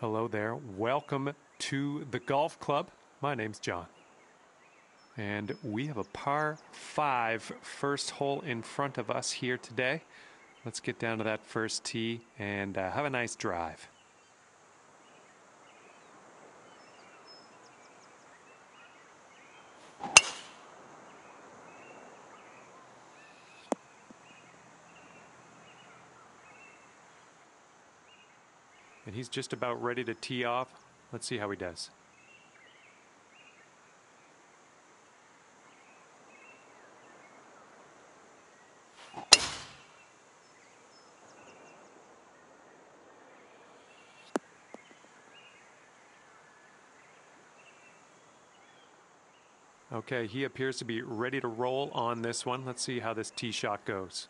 Hello there. Welcome to the golf club. My name's John. And we have a par five first hole in front of us here today. Let's get down to that first tee and uh, have a nice drive. He's just about ready to tee off. Let's see how he does. Okay, he appears to be ready to roll on this one. Let's see how this tee shot goes.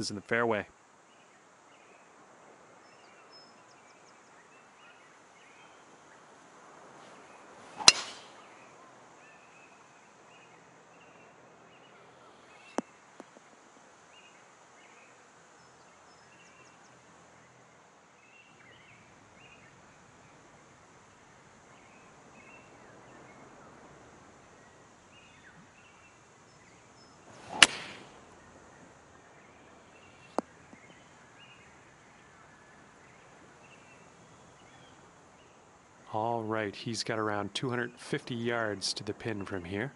This in the fairway. All right, he's got around 250 yards to the pin from here.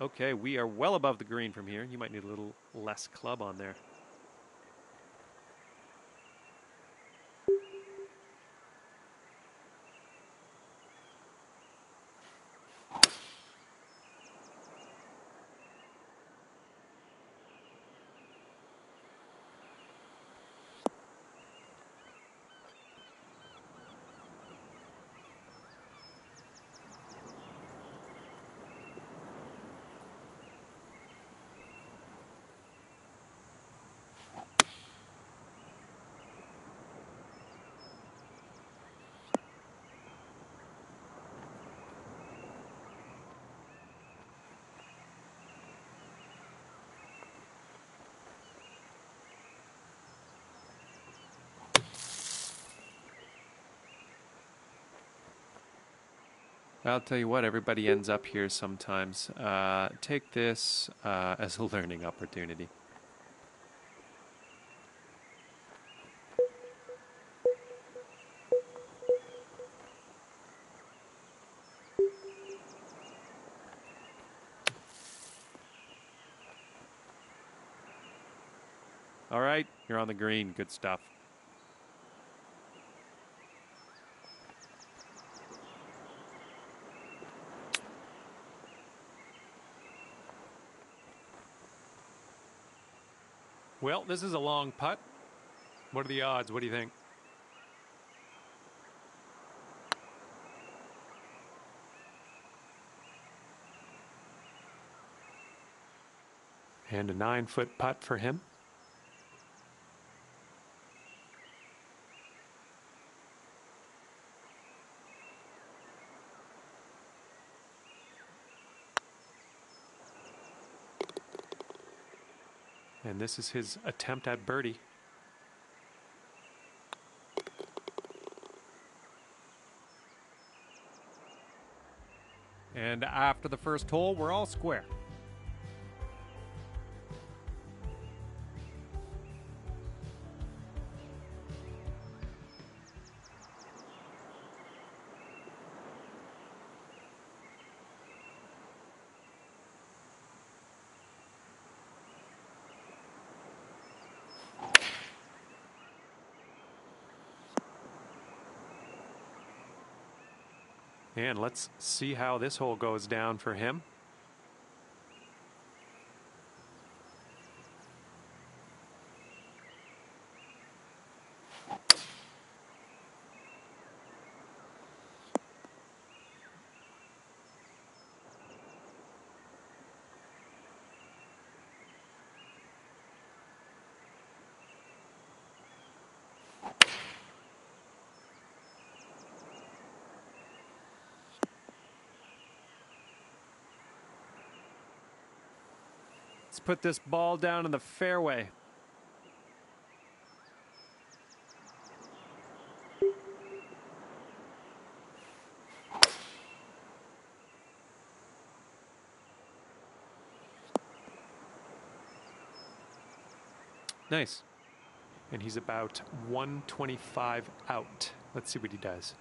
Okay, we are well above the green from here. You might need a little less club on there. I'll tell you what, everybody ends up here sometimes. Uh, take this uh, as a learning opportunity. All right, you're on the green. Good stuff. Well, this is a long putt. What are the odds? What do you think? And a nine foot putt for him. This is his attempt at birdie. And after the first hole, we're all square. And let's see how this hole goes down for him. Let's put this ball down in the fairway. Nice. And he's about 125 out. Let's see what he does.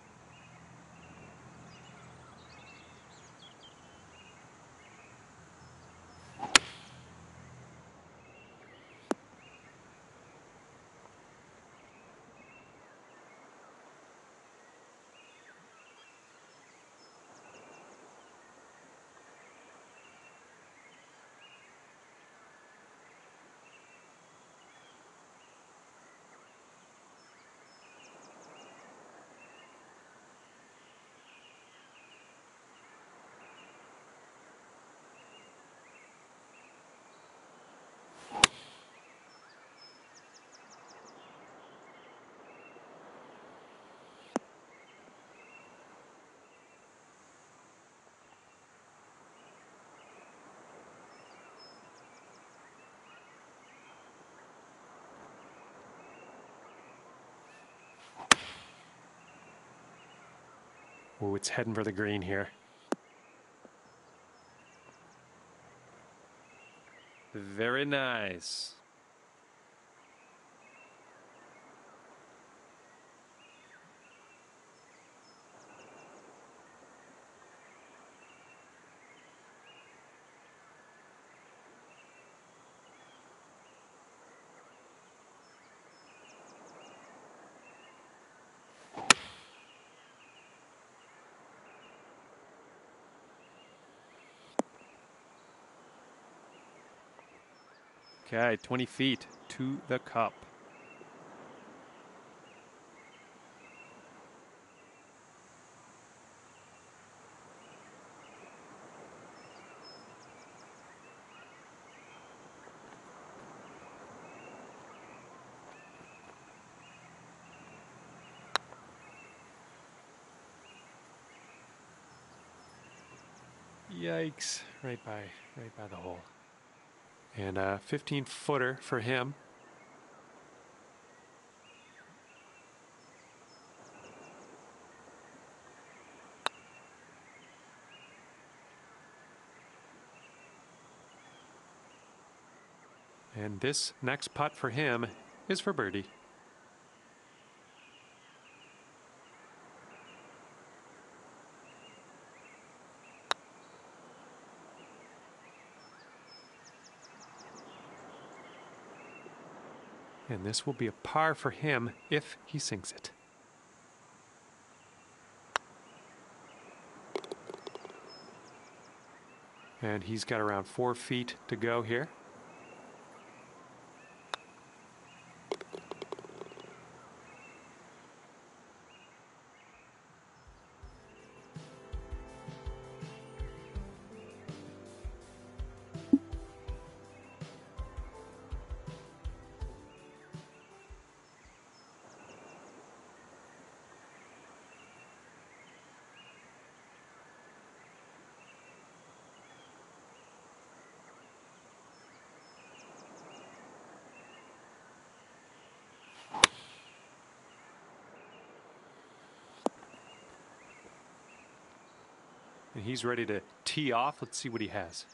Oh, it's heading for the green here. Very nice. Okay, 20 feet to the cup. Yikes! Right by, right by the hole. And a 15 footer for him. And this next putt for him is for birdie. This will be a par for him if he sinks it. And he's got around four feet to go here. And he's ready to tee off. Let's see what he has.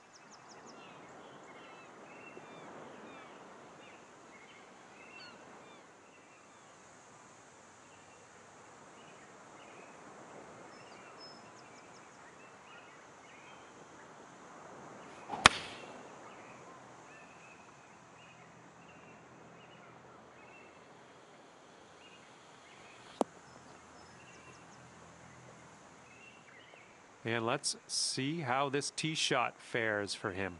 And let's see how this tee shot fares for him.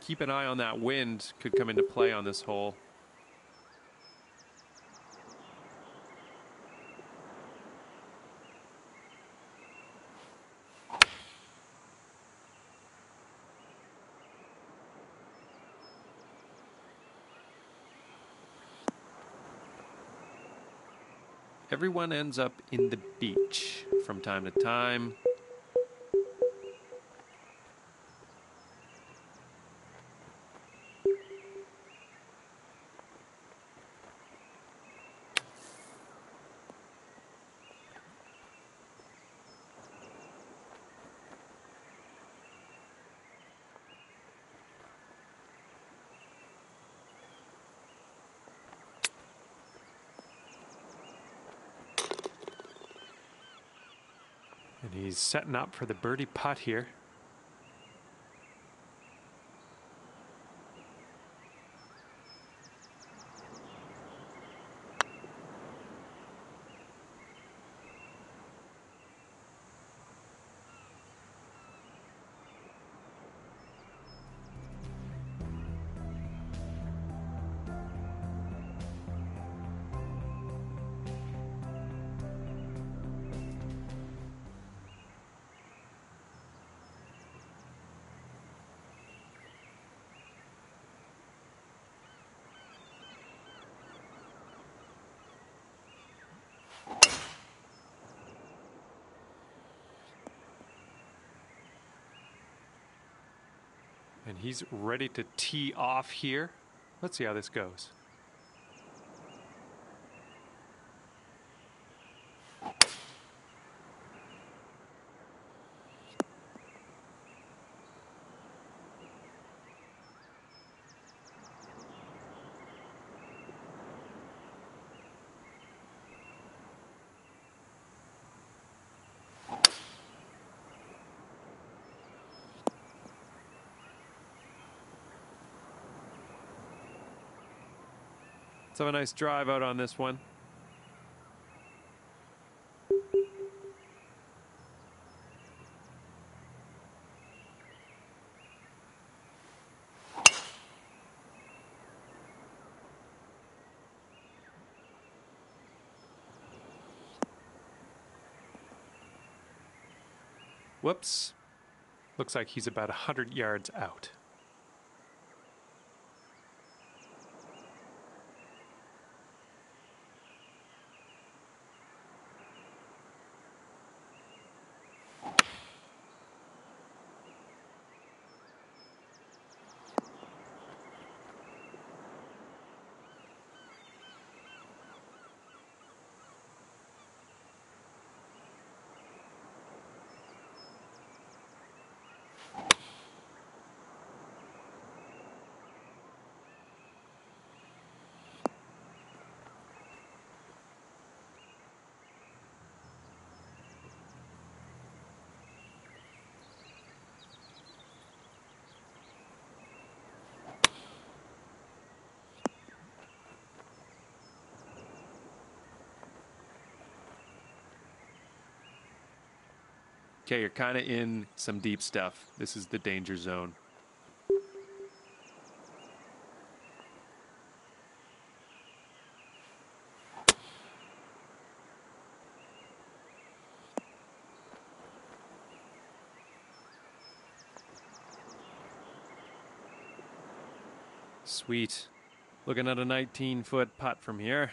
Keep an eye on that wind, could come into play on this hole. Everyone ends up in the beach from time to time. And he's setting up for the birdie putt here. And he's ready to tee off here. Let's see how this goes. Have a nice drive out on this one. Whoops. Looks like he's about 100 yards out. Okay, you're kind of in some deep stuff. This is the danger zone. Sweet. Looking at a 19 foot putt from here.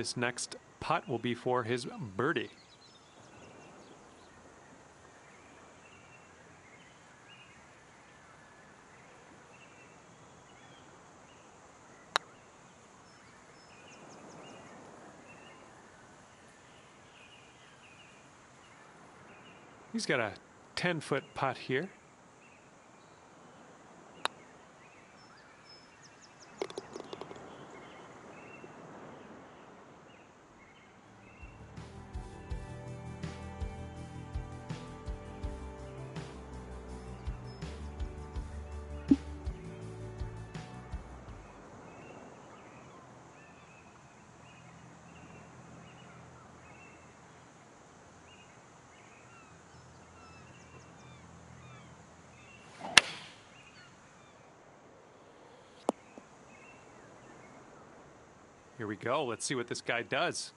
This next putt will be for his birdie. He's got a 10 foot putt here. Go. Let's see what this guy does.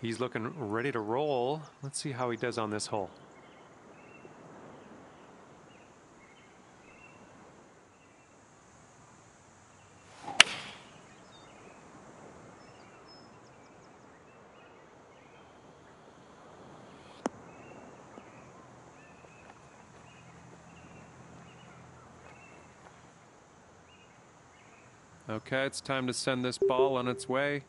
He's looking ready to roll. Let's see how he does on this hole. Okay, it's time to send this ball on its way.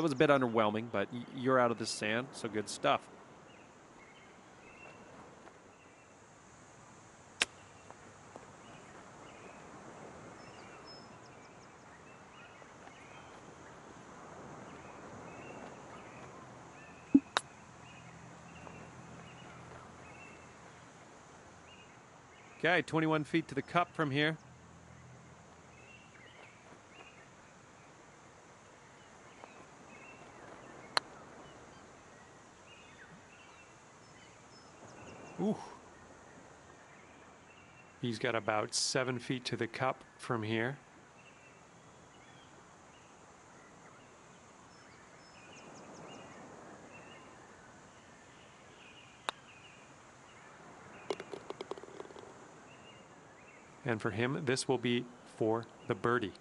That was a bit underwhelming, but you're out of the sand, so good stuff. Okay, 21 feet to the cup from here. He's got about seven feet to the cup from here. And for him, this will be for the birdie.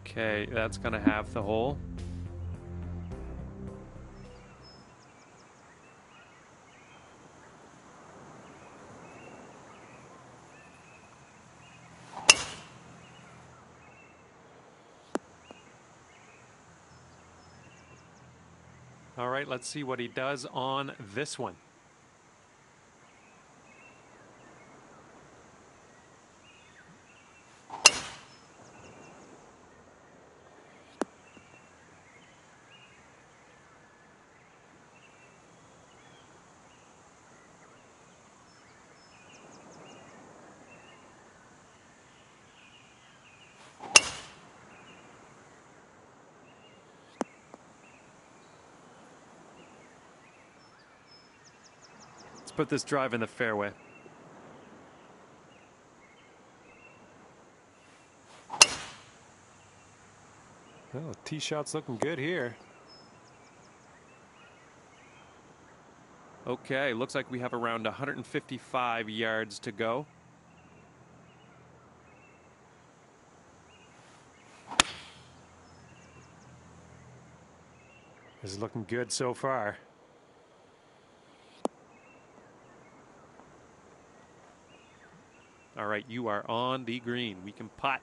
Okay, that's going to halve the hole. Right, let's see what he does on this one. Let's put this drive in the fairway. Well, tee shot's looking good here. Okay, looks like we have around 155 yards to go. This is looking good so far. Right, you are on the green. We can putt.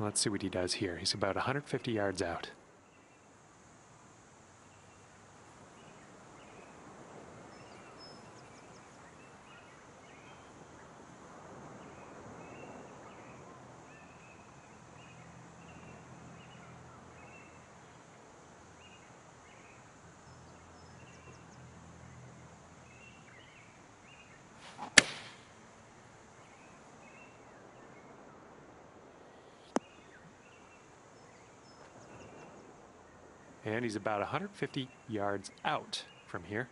Let's see what he does here. He's about 150 yards out. And he's about 150 yards out from here.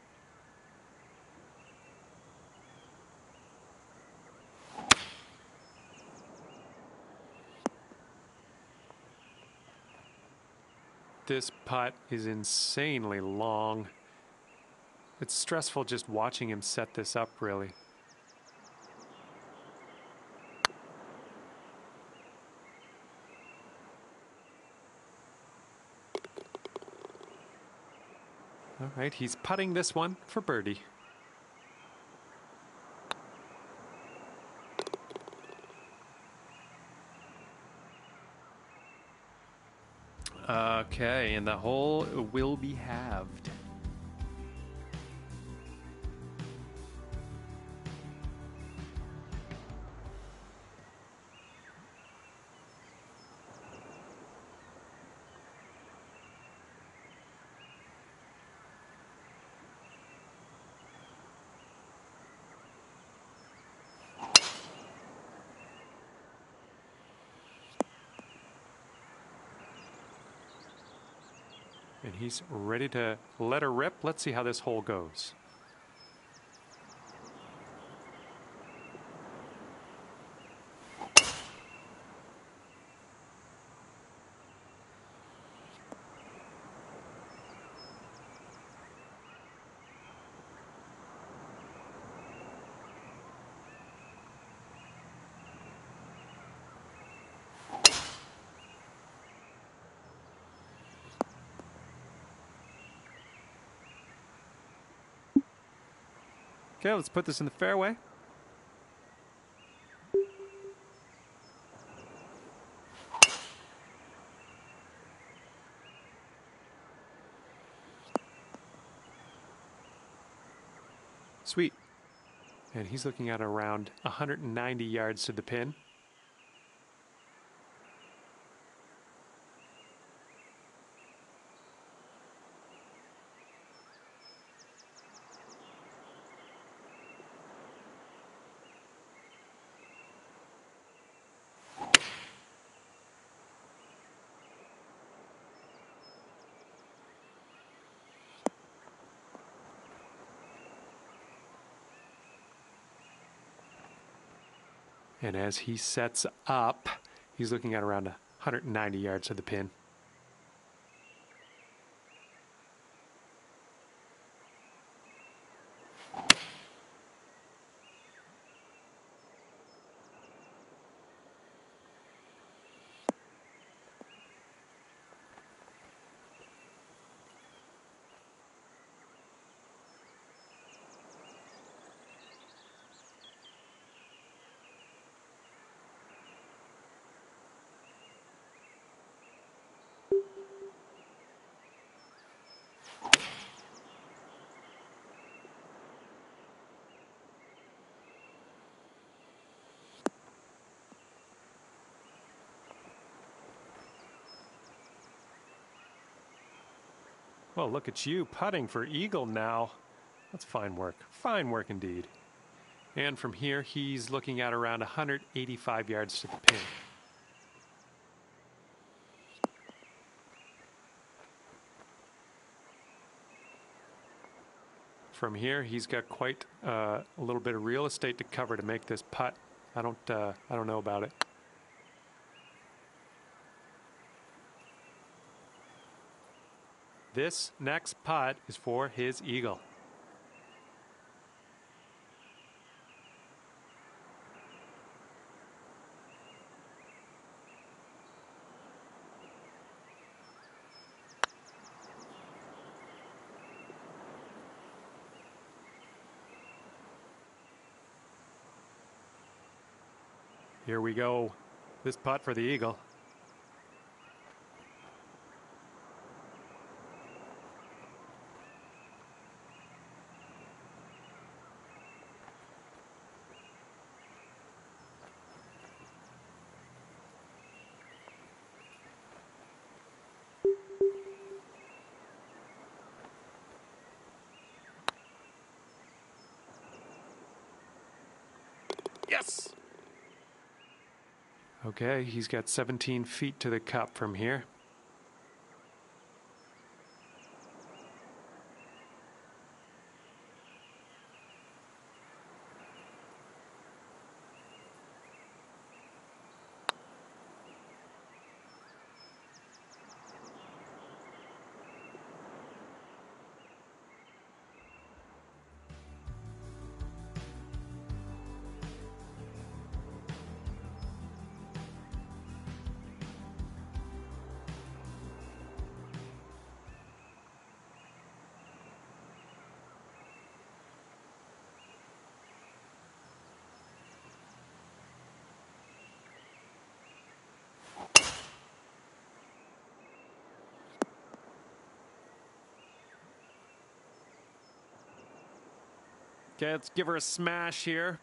This putt is insanely long. It's stressful just watching him set this up, really. All right, he's putting this one for birdie. Okay, and the hole will be halved. He's ready to let her rip. Let's see how this hole goes. Okay, let's put this in the fairway. Sweet. And he's looking at around 190 yards to the pin. And as he sets up, he's looking at around 190 yards to the pin. Well, look at you putting for Eagle now. That's fine work. Fine work indeed. And from here, he's looking at around 185 yards to the pin. From here, he's got quite uh, a little bit of real estate to cover to make this putt. I don't, uh, I don't know about it. This next putt is for his eagle. Here we go. This putt for the eagle. Okay, he's got 17 feet to the cup from here. Okay, let's give her a smash here.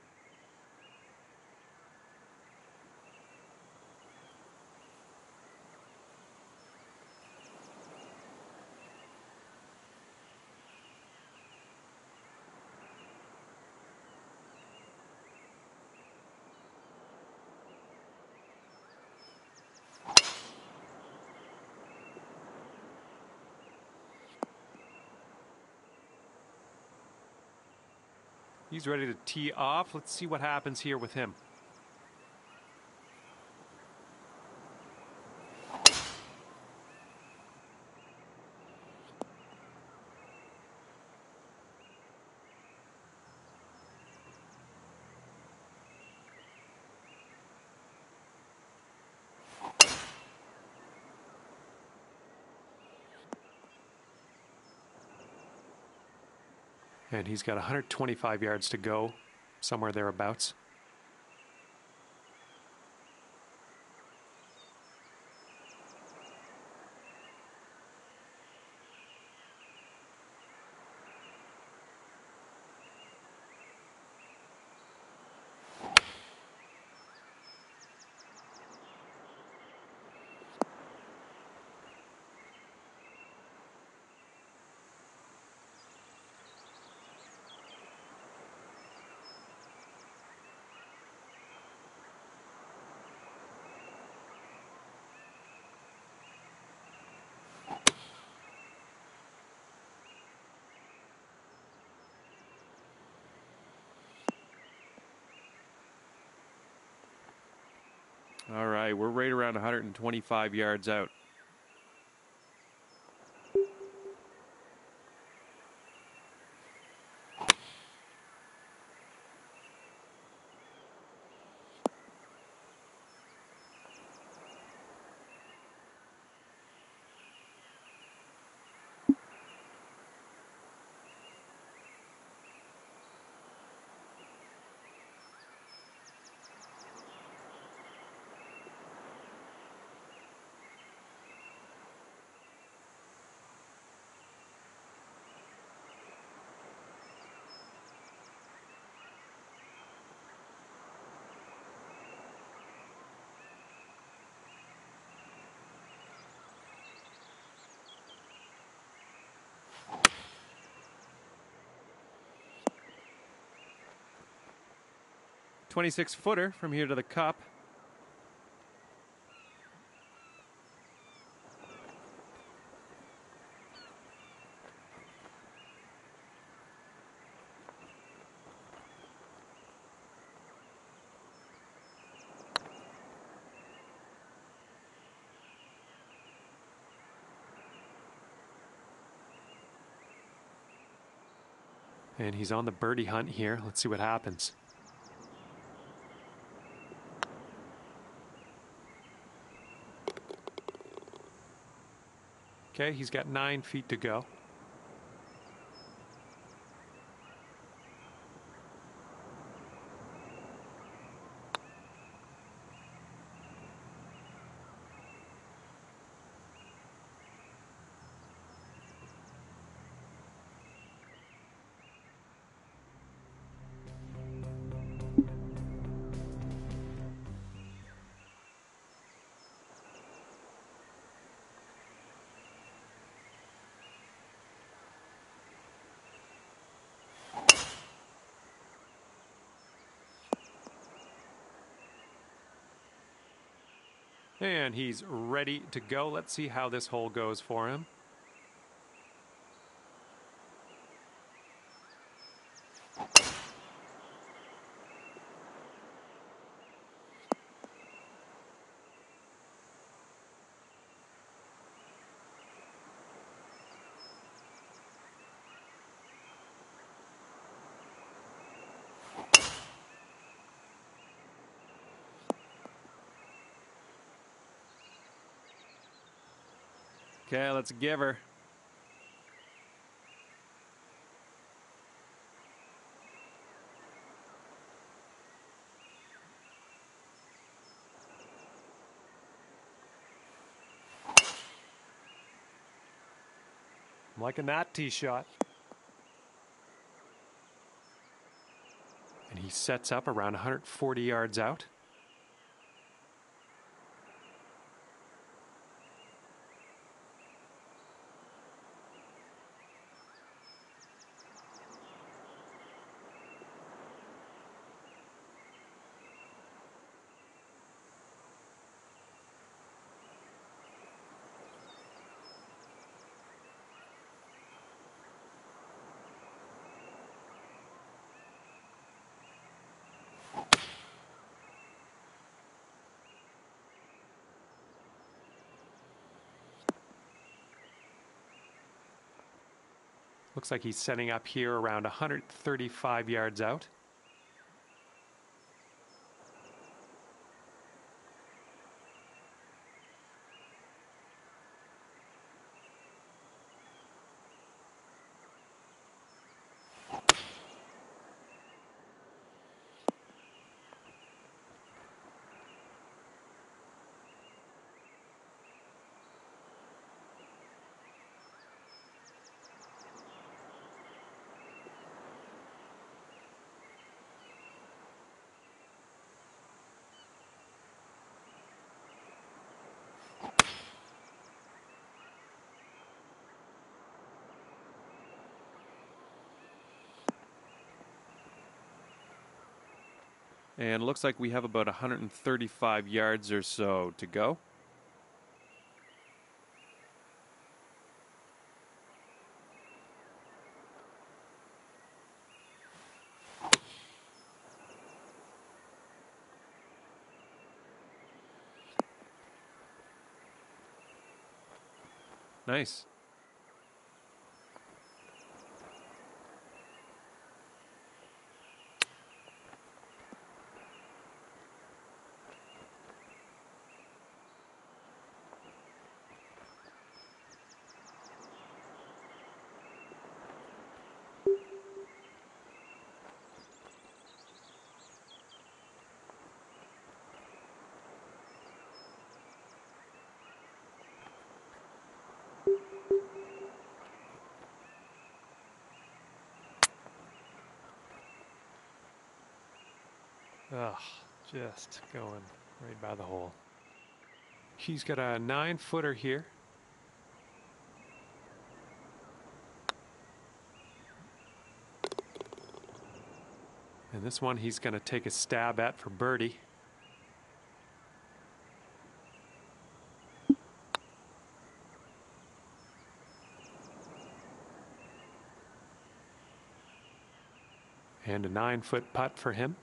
He's ready to tee off. Let's see what happens here with him. And he's got 125 yards to go, somewhere thereabouts. All right, we're right around 125 yards out. Twenty-six footer from here to the cup. And he's on the birdie hunt here. Let's see what happens. Okay, he's got nine feet to go. And he's ready to go. Let's see how this hole goes for him. Okay, let's give her. I'm liking that tee shot. And he sets up around 140 yards out. Looks like he's setting up here around 135 yards out. And looks like we have about 135 yards or so to go. Nice. Ugh, just going right by the hole. He's got a nine footer here. And this one he's going to take a stab at for birdie. And a nine foot putt for him.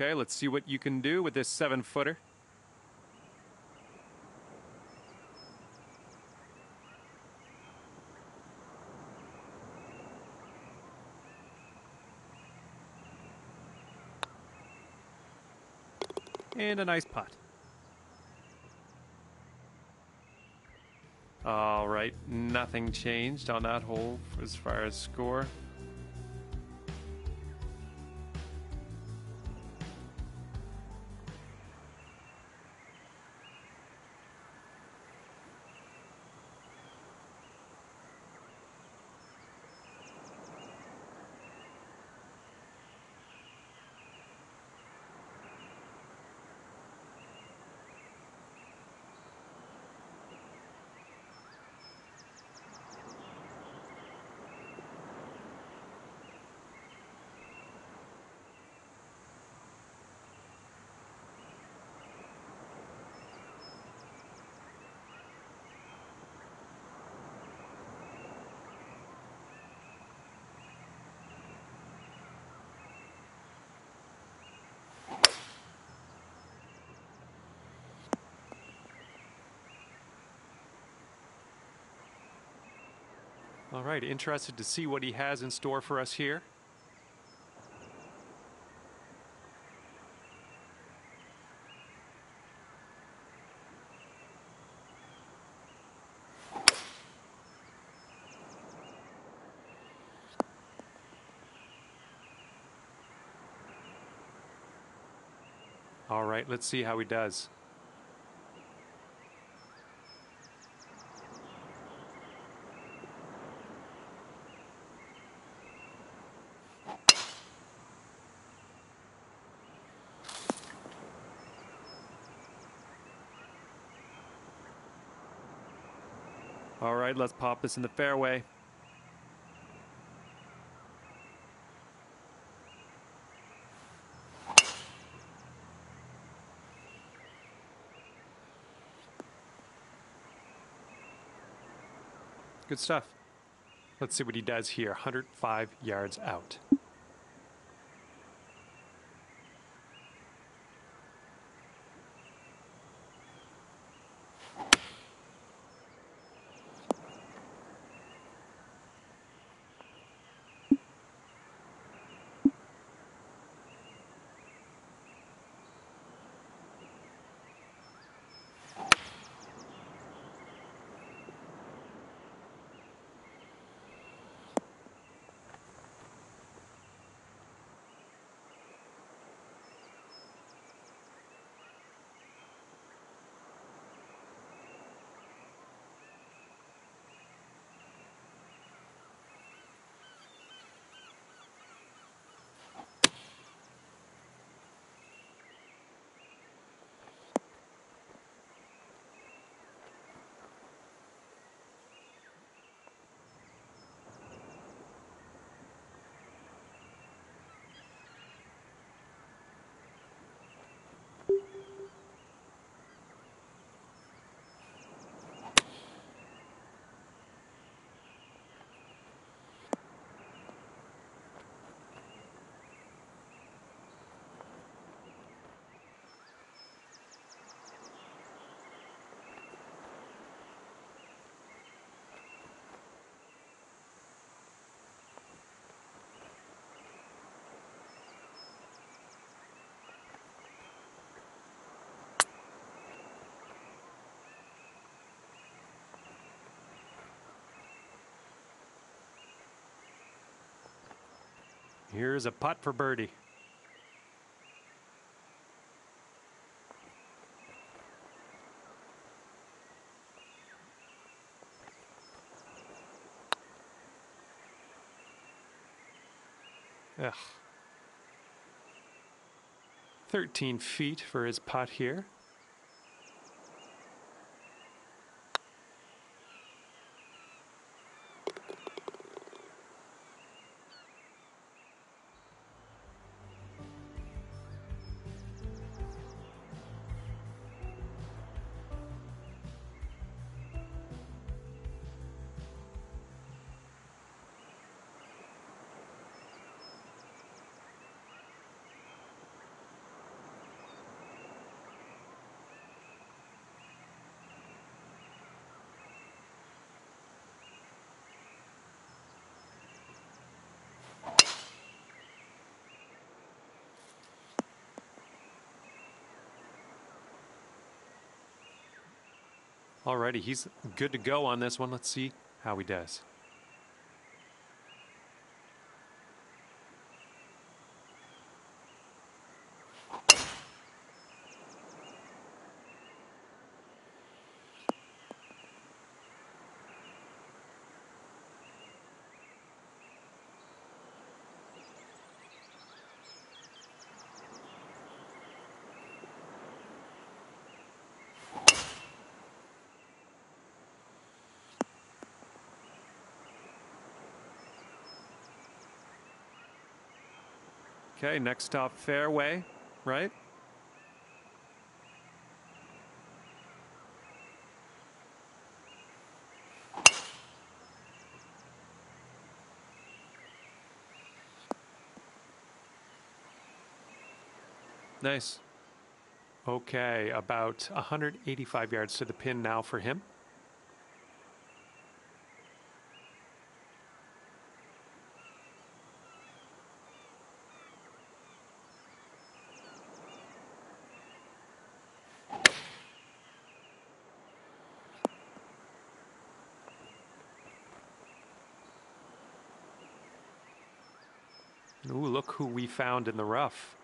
Okay, let's see what you can do with this seven footer. And a nice putt. All right, nothing changed on that hole as far as score. All right, interested to see what he has in store for us here. All right, let's see how he does. Right, let's pop this in the fairway. Good stuff. Let's see what he does here. 105 yards out. Here's a putt for birdie. Ugh. 13 feet for his putt here. Alrighty, he's good to go on this one. Let's see how he does. Okay, next stop, fairway, right? Nice. Okay, about 185 yards to the pin now for him. Ooh, look who we found in the rough.